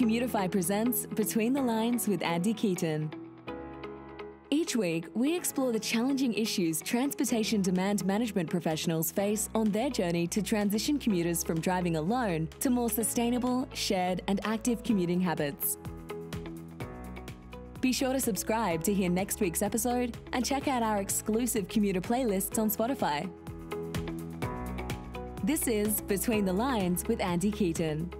Commutifi presents Between the Lines with Andy Keaton. Each week, we explore the challenging issues transportation demand management professionals face on their journey to transition commuters from driving alone to more sustainable, shared, and active commuting habits. Be sure to subscribe to hear next week's episode and check out our exclusive commuter playlists on Spotify. This is Between the Lines with Andy Keaton.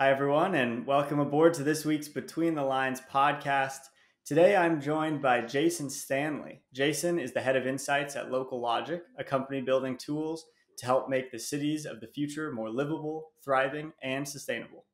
Hi, everyone, and welcome aboard to this week's Between the Lines podcast. Today, I'm joined by Jason Stanley. Jason is the head of insights at Local Logic, a company building tools to help make the cities of the future more livable, thriving, and sustainable.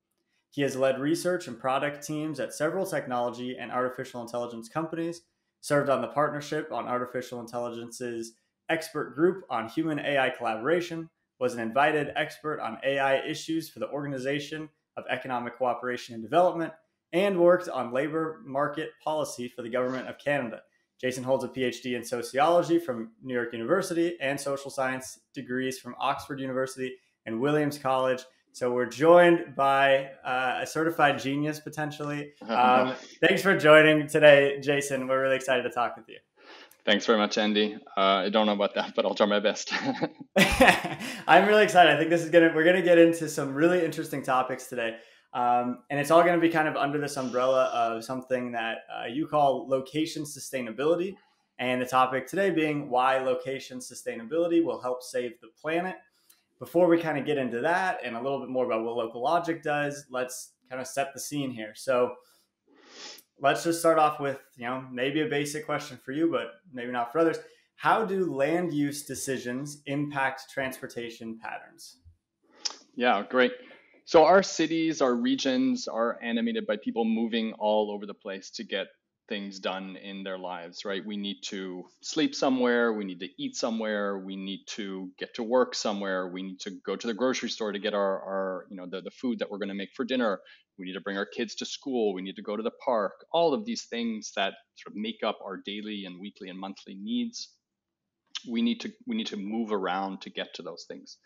He has led research and product teams at several technology and artificial intelligence companies, served on the partnership on artificial intelligence's expert group on human AI collaboration, was an invited expert on AI issues for the organization of Economic Cooperation and Development, and worked on labor market policy for the Government of Canada. Jason holds a PhD in sociology from New York University and social science degrees from Oxford University and Williams College. So we're joined by uh, a certified genius potentially. Um, thanks for joining today, Jason. We're really excited to talk with you. Thanks very much, Andy. Uh, I don't know about that, but I'll try my best. I'm really excited. I think this is gonna we're gonna get into some really interesting topics today, um, and it's all gonna be kind of under this umbrella of something that uh, you call location sustainability, and the topic today being why location sustainability will help save the planet. Before we kind of get into that and a little bit more about what Local Logic does, let's kind of set the scene here. So let's just start off with you know maybe a basic question for you but maybe not for others. How do land use decisions impact transportation patterns? Yeah great. So our cities our regions are animated by people moving all over the place to get things done in their lives, right? We need to sleep somewhere, we need to eat somewhere, we need to get to work somewhere, we need to go to the grocery store to get our, our you know, the, the food that we're going to make for dinner. We need to bring our kids to school, we need to go to the park. All of these things that sort of make up our daily and weekly and monthly needs. We need to we need to move around to get to those things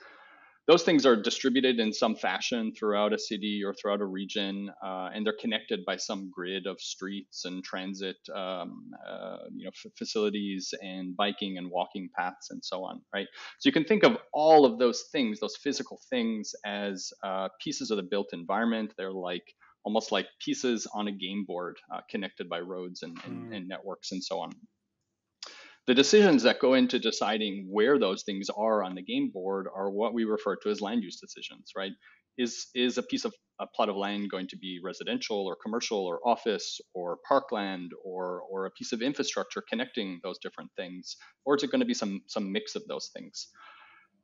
those things are distributed in some fashion throughout a city or throughout a region, uh, and they're connected by some grid of streets and transit, um, uh, you know, f- facilities and biking and walking paths and so on, right? So you can think of all of those things, those physical things, as uh, pieces of the built environment. They're like almost like pieces on a game board uh, connected by roads and, and, mm. and networks and so on the decisions that go into deciding where those things are on the game board are what we refer to as land use decisions, right? Is is a piece of a plot of land going to be residential or commercial or office or parkland or or a piece of infrastructure connecting those different things, or is it going to be some some mix of those things?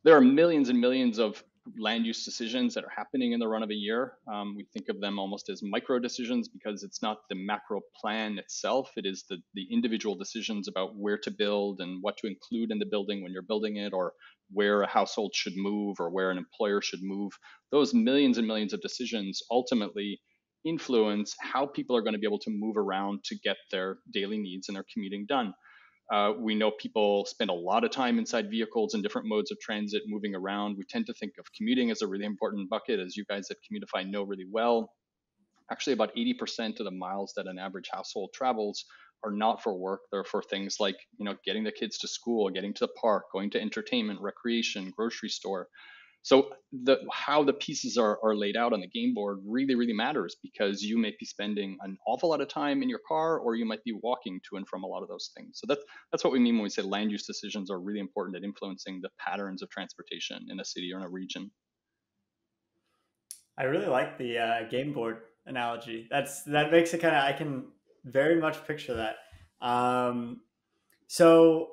There are millions and millions of land use decisions that are happening in the run of a year. Um, we think of them almost as micro decisions because it's not the macro plan itself. It is the, the individual decisions about where to build and what to include in the building when you're building it, or where a household should move, or where an employer should move. Those millions and millions of decisions ultimately influence how people are going to be able to move around to get their daily needs and their commuting done. Uh, we know people spend a lot of time inside vehicles and different modes of transit moving around. We tend to think of commuting as a really important bucket, as you guys at Commutifi know really well. Actually, about 80% of the miles that an average household travels are not for work. They're for things like, you know, getting the kids to school, getting to the park, going to entertainment, recreation, grocery store. So the how the pieces are, are laid out on the game board really, really matters because you may be spending an awful lot of time in your car or you might be walking to and from a lot of those things. So that's that's what we mean when we say land use decisions are really important at influencing the patterns of transportation in a city or in a region. I really like the uh, game board analogy. That's that makes it kind of I can very much picture that. Um, so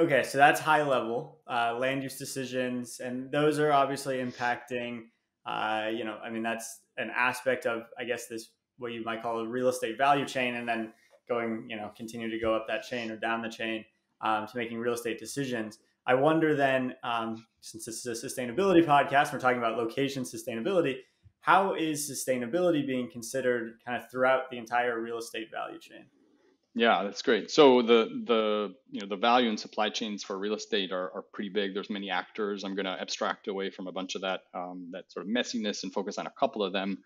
Okay, so that's high level uh, land use decisions, and those are obviously impacting. Uh, you know, I mean, that's an aspect of, I guess, this what you might call a real estate value chain, and then going, you know, continue to go up that chain or down the chain um, to making real estate decisions. I wonder then, um, since this is a sustainability podcast, we're talking about location sustainability. How is sustainability being considered kind of throughout the entire real estate value chain? Yeah, that's great. So the the you know the value and supply chains for real estate are, are pretty big. There's many actors. I'm going to abstract away from a bunch of that um, that sort of messiness and focus on a couple of them.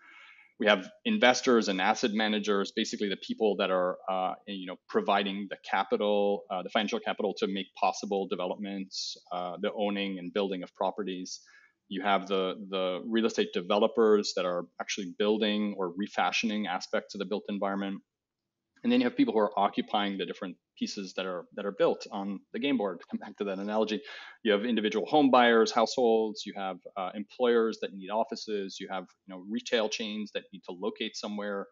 We have investors and asset managers, basically the people that are uh, you know providing the capital, uh, the financial capital to make possible developments, uh, the owning and building of properties. You have the the real estate developers that are actually building or refashioning aspects of the built environment and then you have people who are occupying the different pieces that are that are built on the game board. To come back to that analogy, you have individual home buyers, households. You have uh, employers that need offices. You have you know retail chains that need to locate somewhere.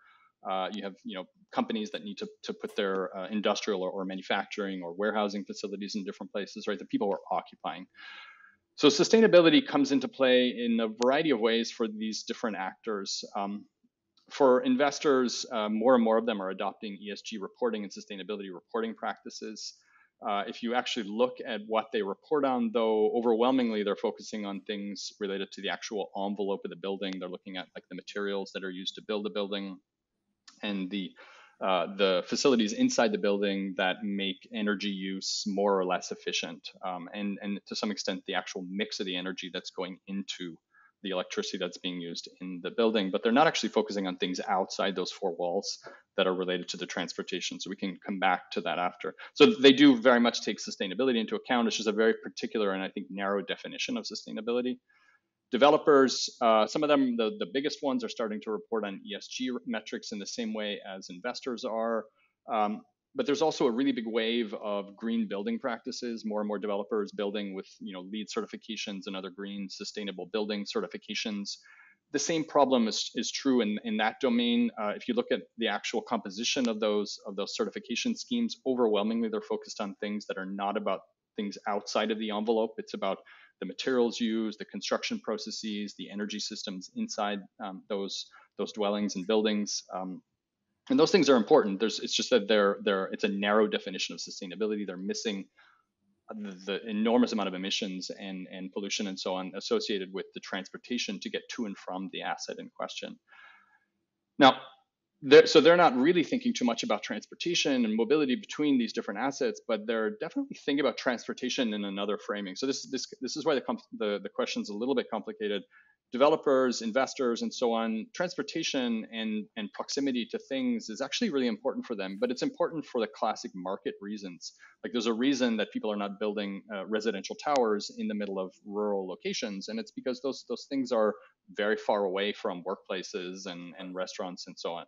Uh, you have you know companies that need to, to put their uh, industrial or, or, manufacturing or warehousing facilities in different places. Right, the people who are occupying. So sustainability comes into play in a variety of ways for these different actors. Um, for investors, uh, more and more of them are adopting ESG reporting and sustainability reporting practices. Uh, if you actually look at what they report on, though, overwhelmingly they're focusing on things related to the actual envelope of the building. They're looking at like the materials that are used to build the building and the uh, the facilities inside the building that make energy use more or less efficient, um, and and to some extent the actual mix of the energy that's going into the electricity that's being used in the building, but they're not actually focusing on things outside those four walls that are related to the transportation. So we can come back to that after. So they do very much take sustainability into account. It's just a very particular and I think narrow definition of sustainability. Developers, uh, some of them, the, the biggest ones, are starting to report on ESG metrics in the same way as investors are. Um, but there's also a really big wave of green building practices more and more developers building with you know LEED certifications and other green sustainable building certifications. The same problem is, is true in, in that domain. Uh, if you look at the actual composition of those of those certification schemes overwhelmingly they're focused on things that are not about things outside of the envelope. It's about the materials used the construction processes the energy systems inside um, those those dwellings and buildings. Um, and those things are important. There's it's just that they're they're it's a narrow definition of sustainability. They're missing the, the, enormous amount of emissions and and pollution and so on associated with the transportation to get to and from the asset in question. Now, they're, so they're not really thinking too much about transportation and mobility between these different assets, but they're definitely thinking about transportation in another framing. So this this this is why the the, the question's a little bit complicated developers, investors, and so on, transportation and, and proximity to things is actually really important for them, but it's important for the classic market reasons. Like there's a reason that people are not building uh, residential towers in the middle of rural locations, and it's because those, those things are very far away from workplaces and, and restaurants and so on.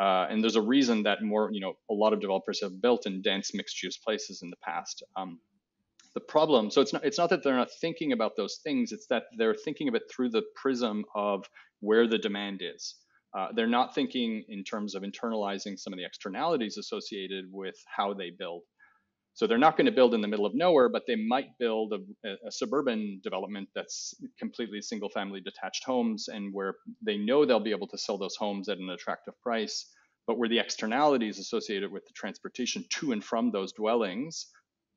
Uh, and there's a reason that more, you know, a lot of developers have built in dense mixed use places in the past. Um, the problem. So it's not it's not that they're not thinking about those things it's that they're thinking of it through the prism of where the demand is. Uh, they're not thinking in terms of internalizing some of the externalities associated with how they build. So they're not going to build in the middle of nowhere but they might build a, a suburban development that's completely single family detached homes and where they know they'll be able to sell those homes at an attractive price but where the externalities associated with the transportation to and from those dwellings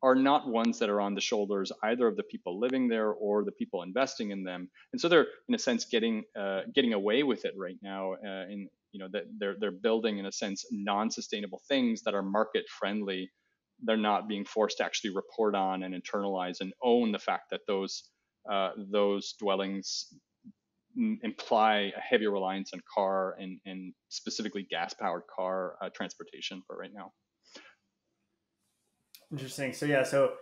are not ones that are on the shoulders either of the people living there or the people investing in them. And so they're, in a sense, getting uh, getting away with it right now. Uh, in you know that they're they're building, in a sense, non-sustainable things that are market friendly. They're not being forced to actually report on and internalize and own the fact that those uh, those dwellings imply a heavy reliance on car and, and specifically gas powered car uh, transportation for right now. Interesting. So yeah, so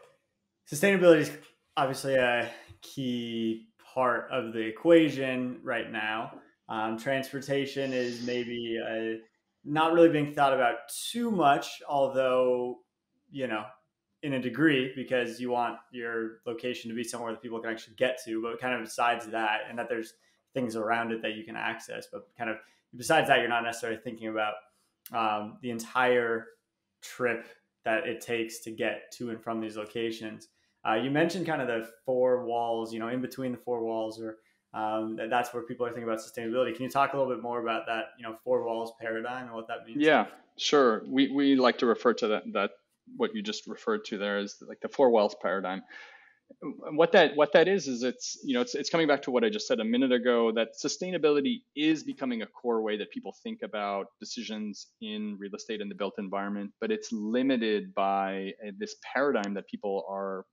sustainability is obviously a key part of the equation right now. Um, transportation is maybe uh, not really being thought about too much, although you know, in a degree, because you want your location to be somewhere that people can actually get to. But kind of besides that, and that there's things around it that you can access. But kind of besides that, you're not necessarily thinking about um, the entire trip that it takes to get to and from these locations. Uh, you mentioned kind of the four walls, you know, in between the four walls, or um, that's where people are thinking about sustainability. Can you talk a little bit more about that, you know, four walls paradigm and what that means? Yeah, sure. We, we like to refer to that, that what you just referred to there as like the four walls paradigm. What that what that is is it's you know it's it's coming back to what I just said a minute ago that sustainability is becoming a core way that people think about decisions in real estate in the built environment, but it's limited by uh, this paradigm that people are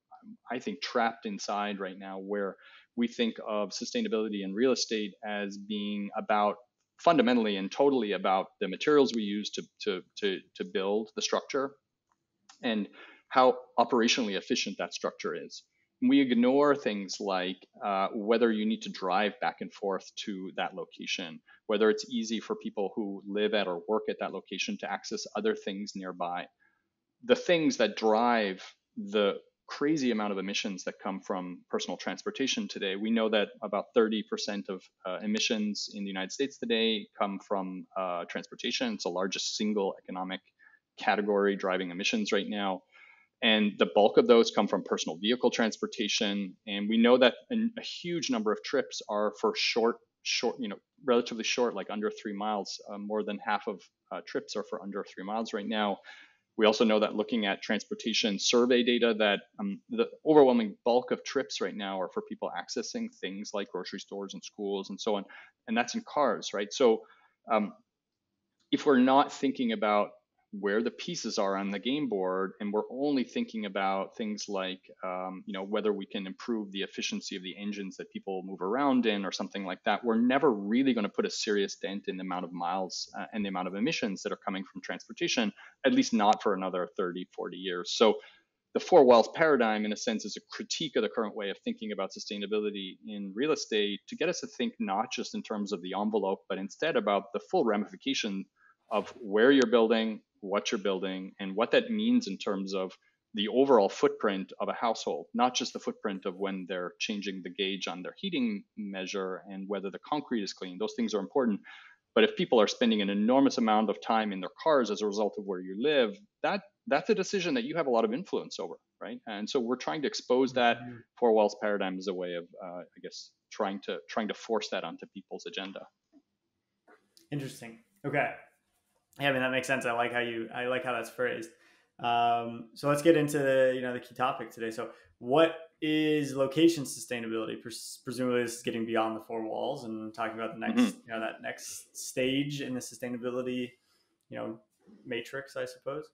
I think trapped inside right now where we think of sustainability in real estate as being about fundamentally and totally about the materials we use to to to to build the structure and how operationally efficient that structure is we ignore things like uh, whether you need to drive back and forth to that location, whether it's easy for people who live at or work at that location to access other things nearby. The things that drive the crazy amount of emissions that come from personal transportation today. We know that about 30% of uh, emissions in the United States today come from uh, transportation. It's the largest single economic category driving emissions right now and the bulk of those come from personal vehicle transportation. And we know that a huge number of trips are for short short you know relatively short like under three miles uh, more than half of uh, trips are for under three miles right now. We also know that looking at transportation survey data that um, the overwhelming bulk of trips right now are for people accessing things like grocery stores and schools and so on. And that's in cars right? So um, if we're not thinking about where the pieces are on the game board and we're only thinking about things like um, you know whether we can improve the efficiency of the engines that people move around in or something like that. We're never really going to put a serious dent in the amount of miles uh, and the amount of emissions that are coming from transportation at least not for another 30 40 years. So the four walls paradigm in a sense is a critique of the current way of thinking about sustainability in real estate to get us to think not just in terms of the envelope but instead about the full ramification of where you're building what you're building, and what that means in terms of the overall footprint of a household, not just the footprint of when they're changing the gauge on their heating measure and whether the concrete is clean. Those things are important. But if people are spending an enormous amount of time in their cars as a result of where you live, that that's a decision that you have a lot of influence over, right? And so we're trying to expose that mm-hmm. four walls paradigm as a way of, uh, I guess, trying to trying to force that onto people's agenda. Interesting. Okay, yeah, I mean that makes sense. I like how you I like how that's phrased. Um, so let's get into the you know the key topic today. So what is location sustainability? Pres- presumably, this is getting beyond the four walls and talking about the next mm-hmm. you know that next stage in the sustainability you know matrix, I suppose.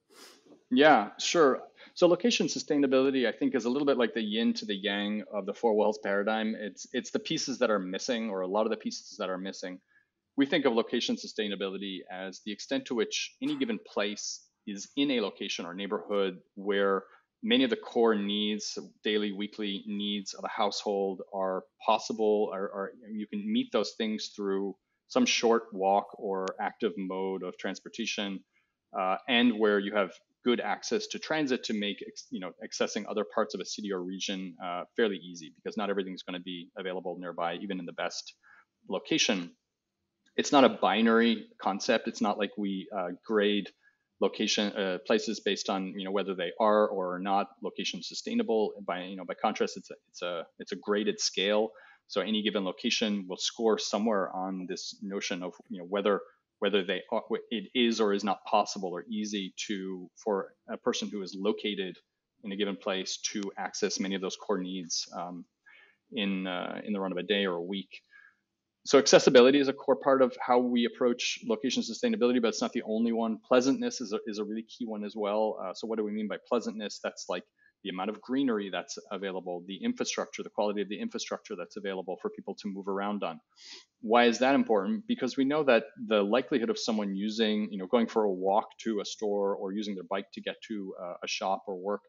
Yeah, sure. So location sustainability, I think, is a little bit like the yin to the yang of the four walls paradigm. It's it's the pieces that are missing, or a lot of the pieces that are missing we think of location sustainability as the extent to which any given place is in a location or neighborhood where many of the core needs, daily, weekly needs of a household are possible, or, or, you can meet those things through some short walk or active mode of transportation, uh, and where you have good access to transit to make you know accessing other parts of a city or region uh, fairly easy because not everything is going to be available nearby, even in the best location it's not a binary concept. It's not like we uh, grade location uh, places based on you know whether they are or are not location sustainable. By you know by contrast, it's a it's a it's a graded scale. So any given location will score somewhere on this notion of you know whether whether they are, it is or is not possible or easy to for a person who is located in a given place to access many of those core needs um, in uh, in the run of a day or a week so accessibility is a core part of how we approach location sustainability, but it's not the only one. Pleasantness is a, is a really key one as well. Uh, so what do we mean by pleasantness? That's like the amount of greenery that's available, the infrastructure, the quality of the infrastructure that's available for people to move around on. Why is that important? Because we know that the likelihood of someone using, you know, going for a walk to a store or using their bike to get to uh, a shop or work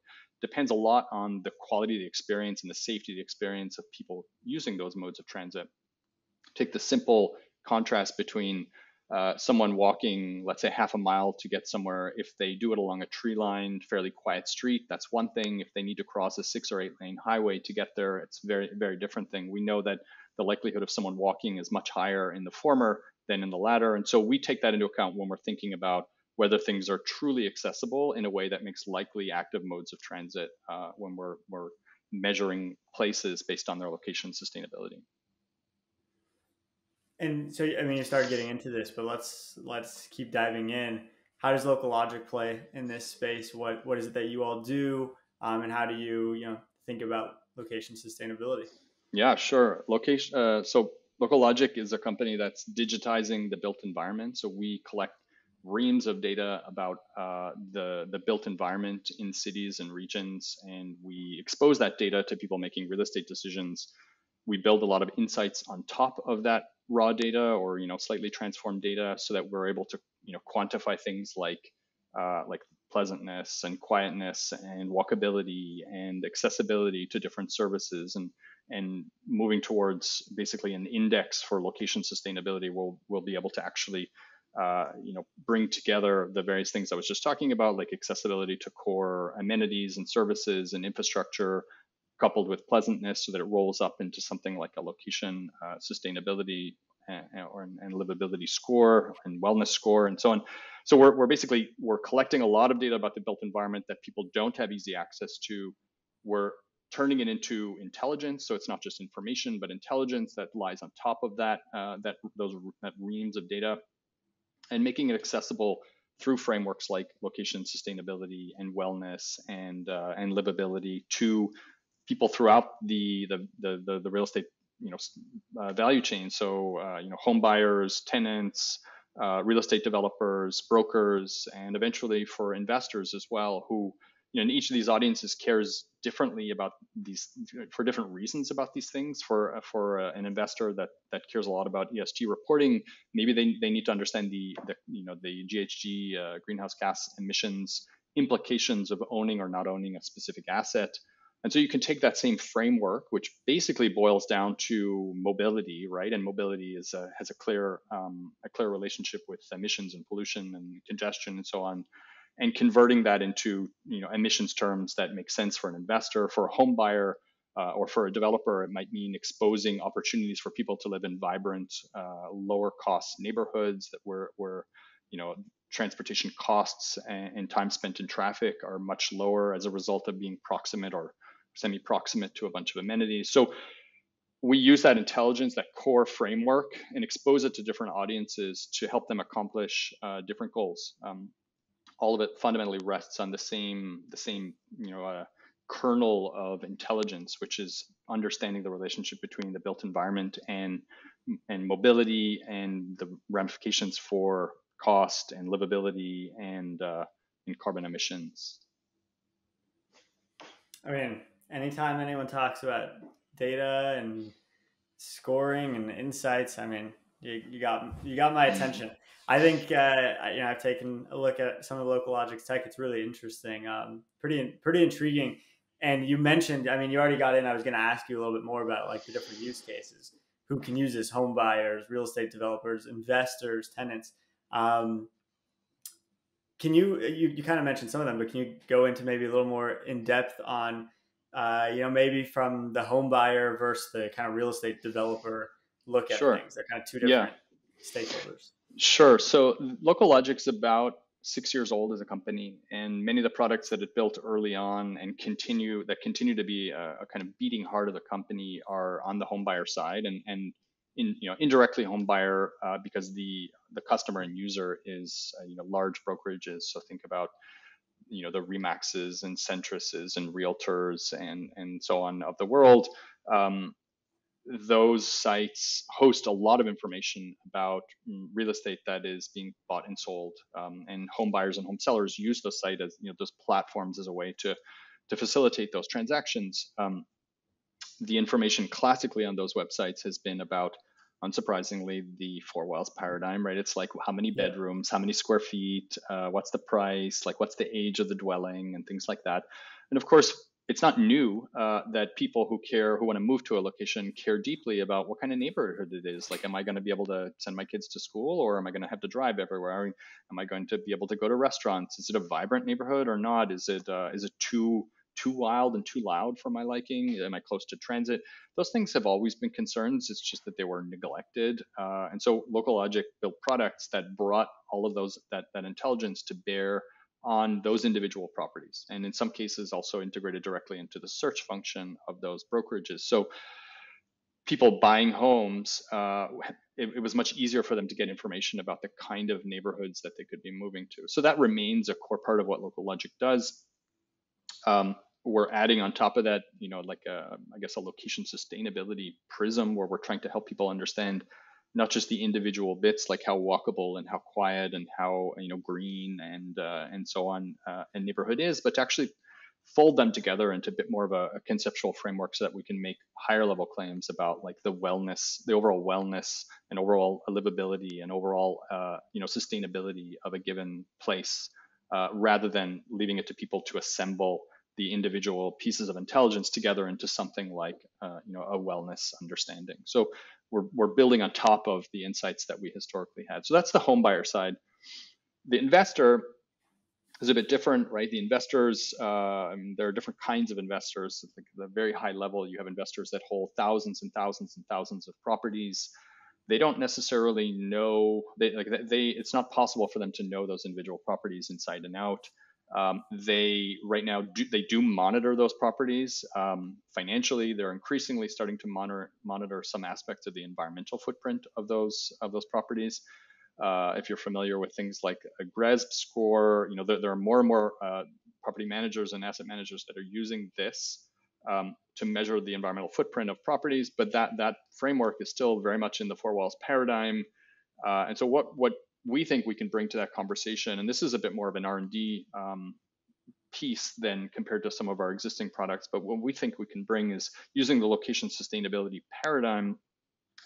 depends a lot on the quality of the experience and the safety of the experience of people using those modes of transit take the simple contrast between uh, someone walking, let's say, half a mile to get somewhere. If they do it along a tree lined, fairly quiet street, that's one thing. If they need to cross a six or eight lane highway to get there, it's very, very different thing. We know that the likelihood of someone walking is much higher in the former than in the latter. And so we take that into account when we're thinking about whether things are truly accessible in a way that makes likely active modes of transit uh, when we're, we're measuring places based on their location sustainability and so I mean, you started getting into this, but let's let's keep diving in. How does local logic play in this space? What what is it that you all do, um, and how do you you know think about location sustainability. Yeah, sure. Location. Uh, so Local Logic is a company that's digitizing the built environment. So we collect reams of data about uh, the the built environment in cities and regions, and we expose that data to people making real estate decisions. We build a lot of insights on top of that raw data, or you know, slightly transformed data, so that we're able to you know quantify things like uh, like pleasantness and quietness and walkability and accessibility to different services. And and moving towards basically an index for location sustainability we'll we'll be able to actually uh, you know bring together the various things I was just talking about like accessibility to core amenities and services and infrastructure coupled with pleasantness so that it rolls up into something like a location uh, sustainability and, or, and livability score and wellness score and so on so we're, we're basically we're collecting a lot of data about the built environment that people don't have easy access to. We're turning it into intelligence, so it's not just information, but intelligence that lies on top of that uh, that those that reams of data, and making it accessible through frameworks like location sustainability and wellness and uh, and livability to people throughout the the the, the, the real estate you know uh, value chain. So uh, you know home buyers, tenants, uh, real estate developers, brokers, and eventually for investors as well, who you know, and each of these audiences cares differently about these for different reasons about these things. For for uh, an investor that that cares a lot about ESG reporting, maybe they, they need to understand the, the you know the GHG uh, greenhouse gas emissions implications of owning or not owning a specific asset. And so you can take that same framework, which basically boils down to mobility, right? And mobility is a, has a clear um, a clear relationship with emissions and pollution and congestion and so on, and converting that into you know emissions terms that make sense for an investor, for a home buyer, uh, or for a developer. It might mean exposing opportunities for people to live in vibrant, uh, lower cost neighborhoods that where where you know transportation costs and, and time spent in traffic are much lower as a result of being proximate or semi-proximate to a bunch of amenities. So we use that intelligence, that core framework, and expose it to different audiences to help them accomplish uh, different goals. Um, all of it fundamentally rests on the same, the same, you know, uh, kernel of intelligence, which is understanding the relationship between the built environment and and mobility and the ramifications for cost and livability and uh, and carbon emissions. I mean, anytime anyone talks about data and scoring and insights, I mean, you, you got you got my attention. I think uh, you know I've taken a look at some of the local logics tech. It's really interesting, um, pretty pretty intriguing. And you mentioned, I mean, you already got in. I was going to ask you a little bit more about like the different use cases. Who can use this? Home buyers, real estate developers, investors, tenants. Um, can you, you you kind of mentioned some of them, but can you go into maybe a little more in depth on uh, you know, maybe from the home buyer versus the kind of real estate developer look at sure. things. They're kind of two different yeah. stakeholders. Sure. So Local Logic's about six years old as a company, and many of the products that it built early on and continue that continue to be a, a kind of beating heart of the company are on the home buyer side, and and in you know indirectly home buyer uh, because the the customer and user is uh, you know large brokerages. So think about you know the Remaxes and Centruses and Realtors and and so on of the world. Um, those sites host a lot of information about real estate that is being bought and sold, um, and home buyers and home sellers use those sites as you know those platforms as a way to to facilitate those transactions. Um, the information classically on those websites has been about unsurprisingly, the four walls paradigm, right? It's like how many bedrooms, how many square feet, uh, what's the price, like what's the age of the dwelling, and things like that. And of course, it's not new uh, that people who care, who want to move to a location, care deeply about what kind of neighborhood it is. Like, am I going to be able to send my kids to school, or am I going to have to drive everywhere? Am I going to be able to go to restaurants? Is it a vibrant neighborhood or not? Is it uh, is it too too wild and too loud for my liking? Am I close to transit? Those things have always been concerns. It's just that they were neglected. Uh, and so Local Logic built products that brought all of those that, that intelligence to bear on those individual properties. And in some cases also integrated directly into the search function of those brokerages. So people buying homes, uh, it, it, was much easier for them to get information about the kind of neighborhoods that they could be moving to. So that remains a core part of what Local Logic does. Um, we're adding on top of that, you know, like a, I guess a location sustainability prism where we're trying to help people understand not just the individual bits like how walkable and how quiet and how you know green and uh, and so on uh, a neighborhood is, but to actually fold them together into a bit more of a, a, conceptual framework so that we can make higher level claims about like the wellness, the overall wellness and overall livability and overall uh, you know sustainability of a given place, uh, rather than leaving it to people to assemble the individual pieces of intelligence together into something like uh, you know a wellness understanding. So we're, we're building on top of the insights that we historically had. So that's the home buyer side. The investor is a bit different, right? The investors, uh, I mean, there are different kinds of investors. At the very high level, you have investors that hold thousands and thousands and thousands of properties. They don't necessarily know they like they. It's not possible for them to know those individual properties inside and out. Um, they right now do, they do monitor those properties um, financially. They're increasingly starting to monitor monitor some aspects of the environmental footprint of those of those properties. Uh, if you're familiar with things like a GRESB score, you know there, there are more and more uh, property managers and asset managers that are using this um, to measure the environmental footprint of properties. But that that framework is still very much in the four walls paradigm. Uh, and so what what we think we can bring to that conversation, and this is a bit more of an R&D um, piece than compared to some of our existing products, but what we think we can bring is using the location sustainability paradigm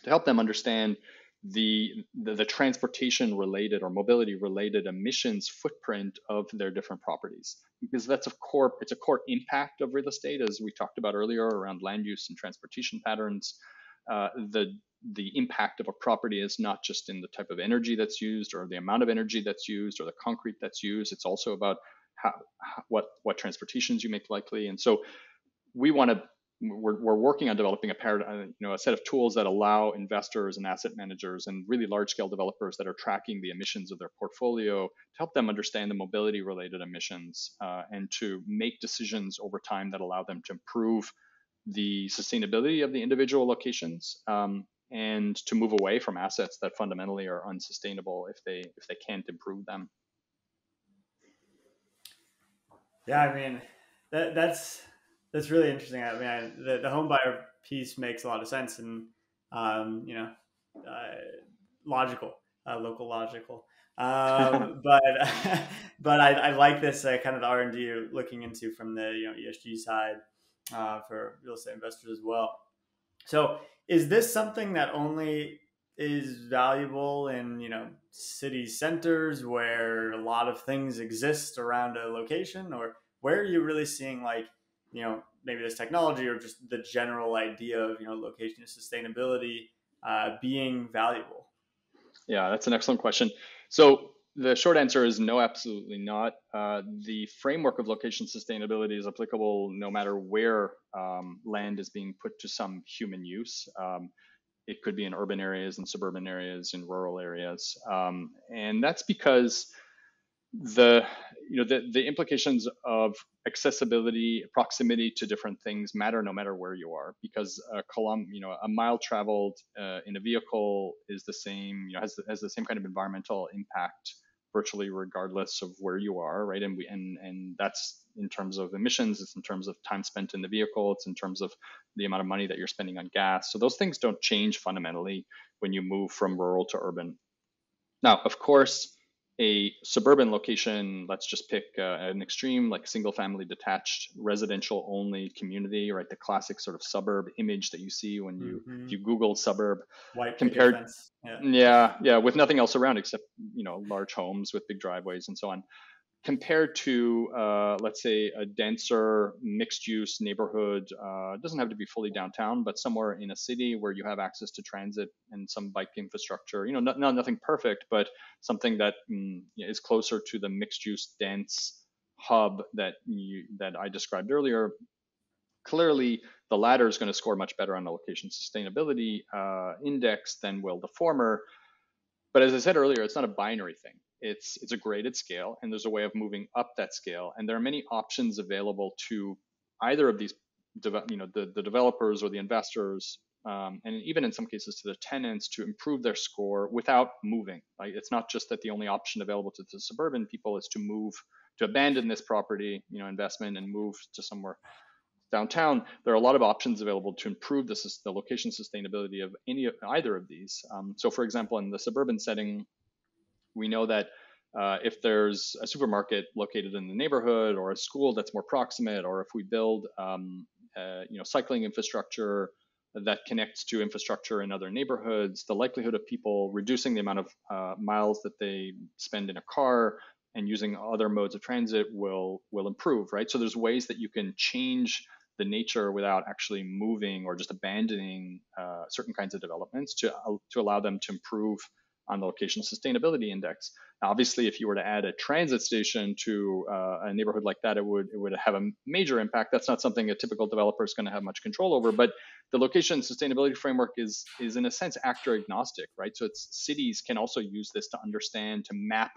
to help them understand the, the, the transportation related or mobility related emissions footprint of their different properties. Because that's a core it's a core impact of real estate as we talked about earlier around land use and transportation patterns uh, the the impact of a property is not just in the type of energy that's used or the amount of energy that's used or the concrete that's used. It's also about how, how what what transportations you make likely. And so we want to we're, we're working on developing a paradigm, you know, a set of tools that allow investors and asset managers and really large scale developers that are tracking the emissions of their portfolio to help them understand the mobility related emissions uh, and to make decisions over time that allow them to improve the sustainability of the individual locations um, and to move away from assets that fundamentally are unsustainable if they if they can't improve them. Yeah, I mean that that's that's really interesting. I mean, I, the the home buyer piece makes a lot of sense and um, you know uh, logical, uh, local logical. Um, but but I, I like this uh, kind of the R and D you're looking into from the you know ESG side uh, for real estate investors as well. So is this something that only is valuable in you know city centers where a lot of things exist around a location? Or where are you really seeing like you know maybe this technology or just the general idea of you know location and sustainability uh, being valuable? Yeah that's an excellent question. So the short answer is no, absolutely not. Uh, the framework of location sustainability is applicable no matter where um, land is being put to some human use. Um, it could be in urban areas, in suburban areas, in rural areas, um, and that's because the you know the, the implications of accessibility, proximity to different things matter no matter where you are. Because a column, you know, a mile traveled uh, in a vehicle is the same, you know, has has the same kind of environmental impact virtually regardless of where you are, right? And we and and that's in terms of emissions, it's in terms of time spent in the vehicle, it's in terms of the amount of money that you're spending on gas. So those things don't change fundamentally when you move from rural to urban. Now, of course, a suburban location, let's just pick uh, an extreme, like single family detached residential only community, right? The classic sort of suburb image that you see when you mm-hmm. you Google suburb. White compared, yeah. yeah, yeah, with nothing else around except you know large homes with big driveways and so on compared to, uh, let's say, a denser mixed use neighborhood. Uh, doesn't have to be fully downtown, but somewhere in a city where you have access to transit and some bike infrastructure. You know, not, not nothing perfect, but something that mm, is closer to the mixed use dense hub that you, that I described earlier. Clearly, the latter is going to score much better on the location sustainability uh, index than will the former. But as I said earlier, it's not a binary thing it's it's a graded scale and there's a way of moving up that scale. And there are many options available to either of these you know the, the developers or the investors um, and even in some cases to the tenants to improve their score without moving. Like it's not just that the only option available to the suburban people is to move to abandon this property, you know, investment and move to somewhere downtown, there are a lot of options available to improve the, the location sustainability of any either of these. Um, so, for example, in the suburban setting, we know that uh, if there's a supermarket located in the neighborhood or a school that's more proximate, or if we build um, uh, you know cycling infrastructure that connects to infrastructure in other neighborhoods, the likelihood of people reducing the amount of uh, miles that they spend in a car and using other modes of transit will will improve, right? So there's ways that you can change the nature without actually moving or just abandoning uh, certain kinds of developments to to allow them to improve on the location sustainability index. Now, obviously, if you were to add a transit station to uh, a neighborhood like that, it would it would have a major impact. That's not something a typical developer is going to have much control over. But the location sustainability framework is is in a sense actor agnostic, right? So it's cities can also use this to understand to map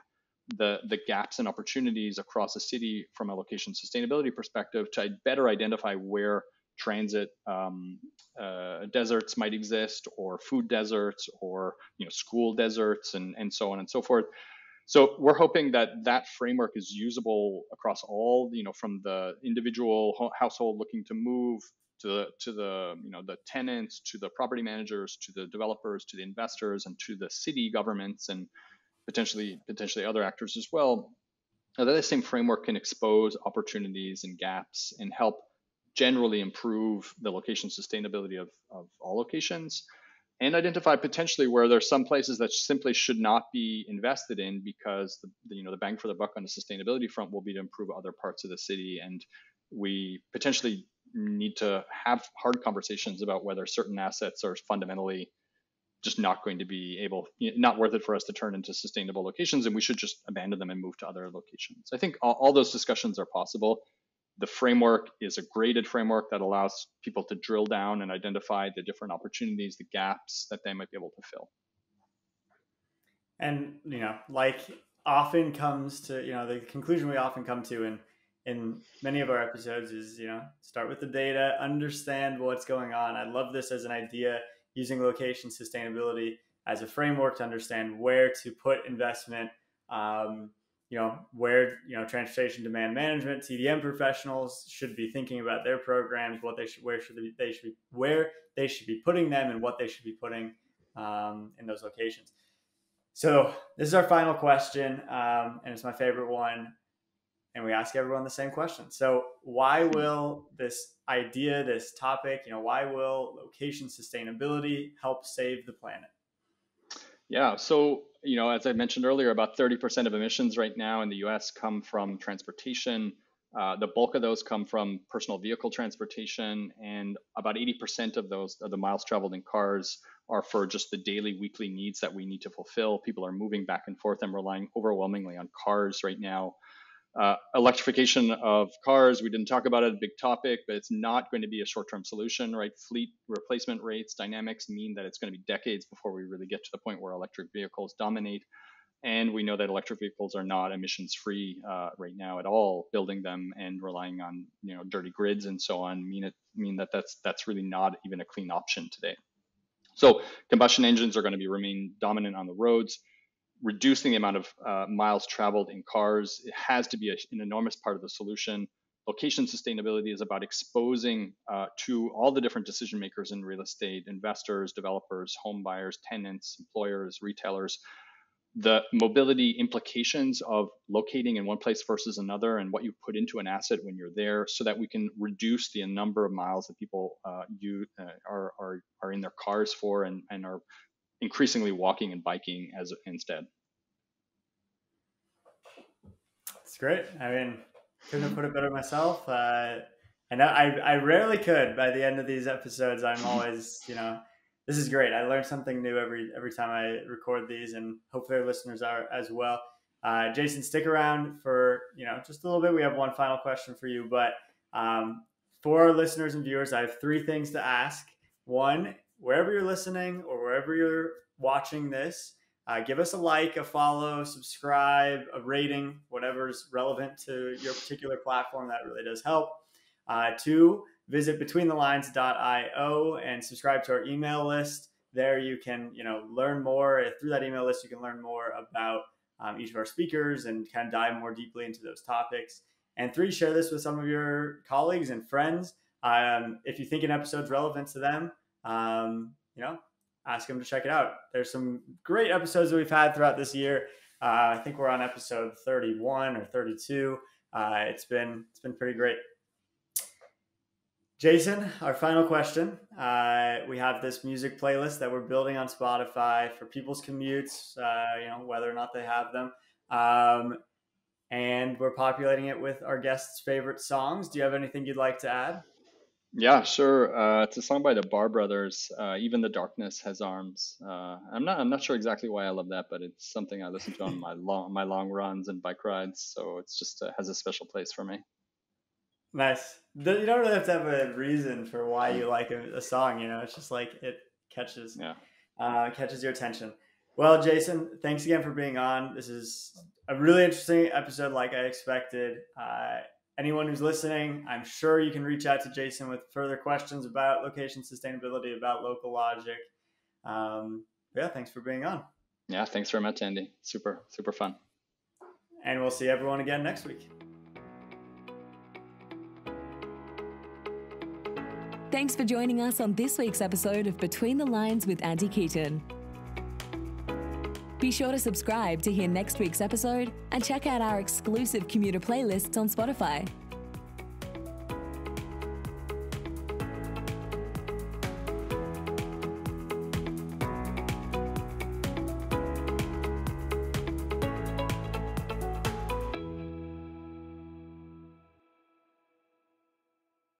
the the gaps and opportunities across a city from a location sustainability perspective to better identify where transit um, uh, deserts might exist or food deserts or you know school deserts and, and so on and so forth. So we're hoping that that framework is usable across all you know from the individual household looking to move to the to the you know the tenants to the property managers to the developers to the investors and to the city governments and potentially potentially other actors as well now that same framework can expose opportunities and gaps and help generally improve the location sustainability of, of all locations and identify potentially where there's some places that simply should not be invested in because the, you know the bang for the buck on the sustainability front will be to improve other parts of the city. And we potentially need to have hard conversations about whether certain assets are fundamentally just not going to be able not worth it for us to turn into sustainable locations. And we should just abandon them and move to other locations. I think all, all those discussions are possible the framework is a graded framework that allows people to drill down and identify the different opportunities, the gaps that they might be able to fill. And you know, like often comes to you know the conclusion we often come to in in many of our episodes is you know start with the data, understand what's going on. I love this as an idea using location sustainability as a framework to understand where to put investment. Um, you know where you know transportation demand management TDM professionals should be thinking about their programs, what they should where should they, they should be where they should be putting them, and what they should be putting um, in those locations. So this is our final question, um, and it's my favorite one. And we ask everyone the same question. So why will this idea, this topic, you know, why will location sustainability help save the planet? Yeah. So you know, as I mentioned earlier, about 30% of emissions right now in the US come from transportation. Uh, the bulk of those come from personal vehicle transportation, and about 80% of those of the miles traveled in cars are for just the daily, weekly needs that we need to fulfill. People are moving back and forth and relying overwhelmingly on cars right now. Uh, electrification of cars, we didn't talk about it, a big topic, but it's not going to be a short term solution, right? Fleet replacement rates, dynamics mean that it's going to be decades before we really get to the point where electric vehicles dominate. And we know that electric vehicles are not emissions free uh, right now at all. Building them and relying on you know dirty grids and so on mean it mean that that's that's really not even a clean option today. So combustion engines are going to be remain dominant on the roads reducing the amount of uh, miles traveled in cars. It has to be a, an enormous part of the solution. Location sustainability is about exposing uh, to all the different decision makers in real estate investors developers home buyers tenants employers retailers. The mobility implications of locating in one place versus another and what you put into an asset when you're there so that we can reduce the number of miles that people uh, you uh, are, are, are in their cars for and, and are increasingly walking and biking as instead. It's great. I mean, couldn't have put it better myself. Uh, know I, I rarely could. By the end of these episodes, I'm always, you know, this is great. I learn something new every every time I record these, and hopefully our listeners are as well. Uh, Jason, stick around for you know just a little bit. We have one final question for you, but um, for our listeners and viewers, I have three things to ask. One wherever you're listening or wherever you're watching this, uh, give us a like, a follow, subscribe, a rating, whatever's relevant to your particular platform. That really does help. Uh, two, visit betweenthelines.io and subscribe to our email list. There you can, you know, learn more. Through that email list, you can learn more about um, each of our speakers and kind of dive more deeply into those topics. And three, share this with some of your colleagues and friends. Um, if you think an episode's relevant to them, um, you know, ask them to check it out. There's some great episodes that we've had throughout this year. Uh, I think we're on episode 31 or 32. Uh, it's been it's been pretty great. Jason, our final question. Uh, we have this music playlist that we're building on Spotify for people's commutes, uh, you know, whether or not they have them. Um, and we're populating it with our guests' favorite songs. Do you have anything you'd like to add? Yeah, sure. Uh, it's a song by the Barr Brothers. Uh, Even the darkness has arms. Uh, I'm not. I'm not sure exactly why I love that, but it's something I listen to on my long my long runs and bike rides. So it's just uh, has a special place for me. Nice. You don't really have to have a reason for why you like a, a song. You know, it's just like it catches. Yeah. Uh, catches your attention. Well, Jason, thanks again for being on. This is a really interesting episode, like I expected. Anyone who's listening, I'm sure you can reach out to Jason with further questions about location sustainability, about local logic. Um, yeah, thanks for being on. Yeah, thanks very much, Andy. Super, super fun. And we'll see everyone again next week. Thanks for joining us on this week's episode of Between the Lines with Andy Keaton. Be sure to subscribe to hear next week's episode and check out our exclusive commuter playlists on Spotify.